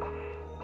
あ。